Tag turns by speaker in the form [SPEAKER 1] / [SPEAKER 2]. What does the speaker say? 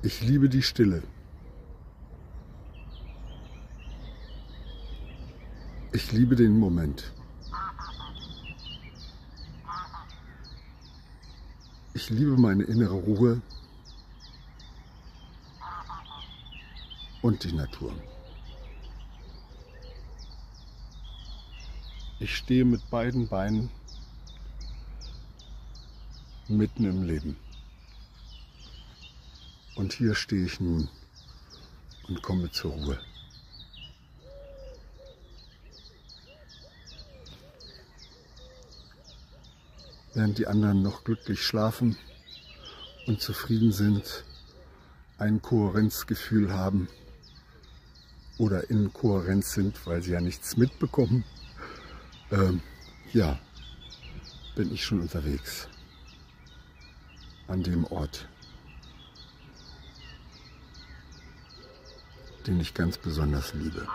[SPEAKER 1] Ich liebe die Stille. Ich liebe den Moment. Ich liebe meine innere Ruhe und die Natur. Ich stehe mit beiden Beinen mitten im Leben. Und hier stehe ich nun und komme zur Ruhe. Während die anderen noch glücklich schlafen und zufrieden sind, ein Kohärenzgefühl haben oder in Kohärenz sind, weil sie ja nichts mitbekommen, ähm, ja, bin ich schon unterwegs an dem Ort, den ich ganz besonders liebe.